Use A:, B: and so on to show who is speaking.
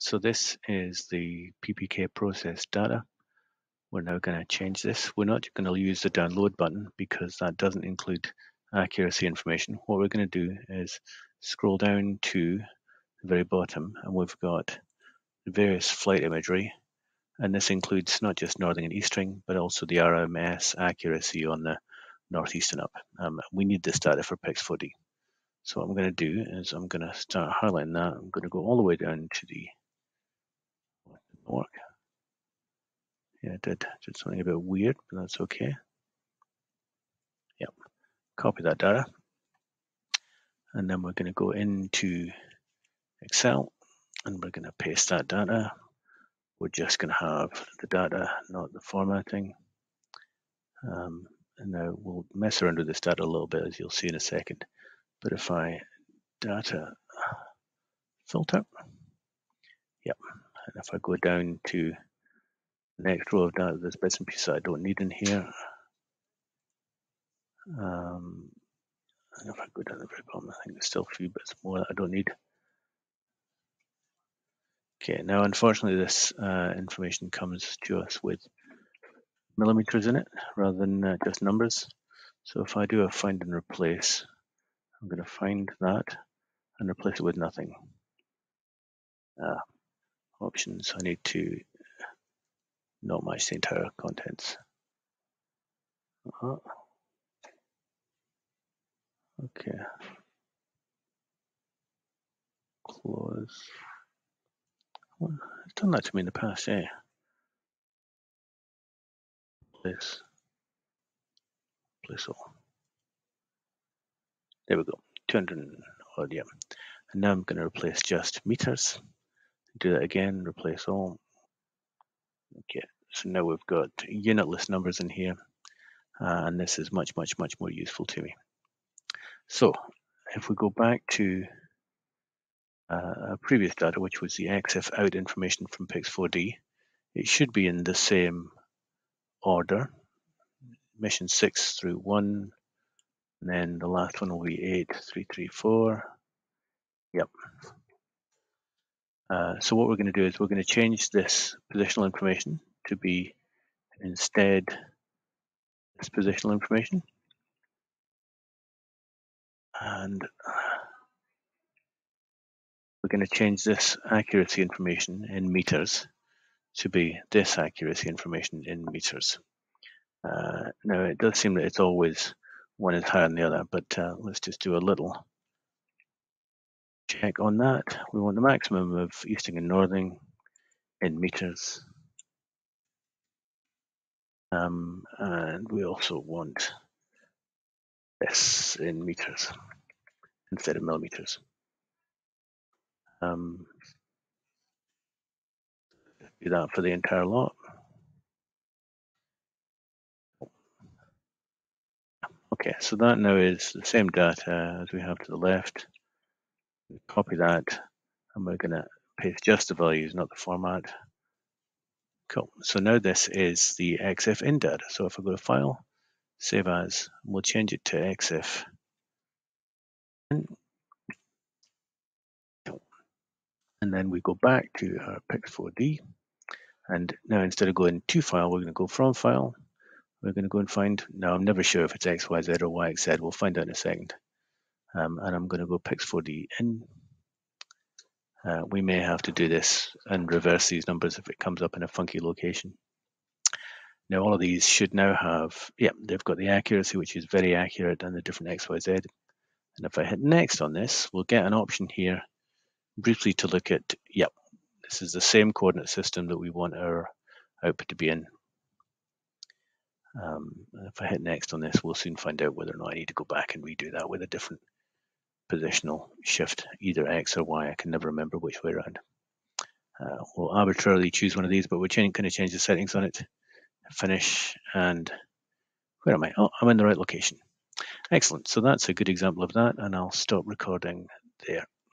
A: So this is the PPK process data. We're now going to change this. We're not going to use the download button because that doesn't include accuracy information. What we're going to do is scroll down to the very bottom and we've got various flight imagery and this includes not just northing and easting but also the RMS accuracy on the northeast and up. Um, we need this data for Pix4D. So what I'm going to do is I'm going to start highlighting that. I'm going to go all the way down to the work. Yeah, it did. Did something a bit weird, but that's okay. Yep. Copy that data. And then we're going to go into Excel and we're going to paste that data. We're just going to have the data, not the formatting. Um, and now we'll mess around with this data a little bit, as you'll see in a second. But if I data filter, yep, and if I go down to the next row of data, there's bits and pieces I don't need in here. Um, and if I go down the very bottom, I think there's still a few bits more that I don't need. Okay, now unfortunately this uh, information comes to us with millimeters in it rather than uh, just numbers. So if I do a find and replace, I'm going to find that and replace it with nothing. Uh, options, I need to not match the entire contents. Uh -huh. Okay. Close. Well, it's done that to me in the past, eh? Place. Place all. There we go. 200 odd, yeah. And now I'm going to replace just meters. Do that again, replace all. Okay, so now we've got unit list numbers in here. Uh, and this is much, much, much more useful to me. So if we go back to uh, previous data, which was the EXIF out information from Pix4D, it should be in the same order. Mission 6 through 1, and then the last one will be 8, 3, 3, 4. Yep. Uh, so what we're going to do is we're going to change this positional information to be instead this positional information. And we're going to change this accuracy information in meters to be this accuracy information in meters. Uh, now, it does seem that it's always one is higher than the other, but uh, let's just do a little check on that. We want the maximum of easting and northing in meters. Um, and we also want this in meters instead of millimeters. Um, do that for the entire lot. Okay, so that now is the same data as we have to the left. Copy that, and we're going to paste just the values, not the format. Cool. So now this is the EXIF in data. So if I go to File, Save As, we'll change it to EXIF. And then we go back to our Pix4D. And now instead of going to File, we're going to go from File. We're going to go and find, now I'm never sure if it's XYZ or YXZ. We'll find out in a second. Um, and I'm going to go Pix4D in. Uh, we may have to do this and reverse these numbers if it comes up in a funky location. Now all of these should now have, yeah, they've got the accuracy, which is very accurate, and the different XYZ. And if I hit next on this, we'll get an option here briefly to look at, yep, this is the same coordinate system that we want our output to be in. Um, if I hit next on this, we'll soon find out whether or not I need to go back and redo that with a different positional shift, either X or Y. I can never remember which way around. Uh, we'll arbitrarily choose one of these, but we're going to change the settings on it. Finish and where am I? Oh, I'm in the right location. Excellent. So that's a good example of that, and I'll stop recording there.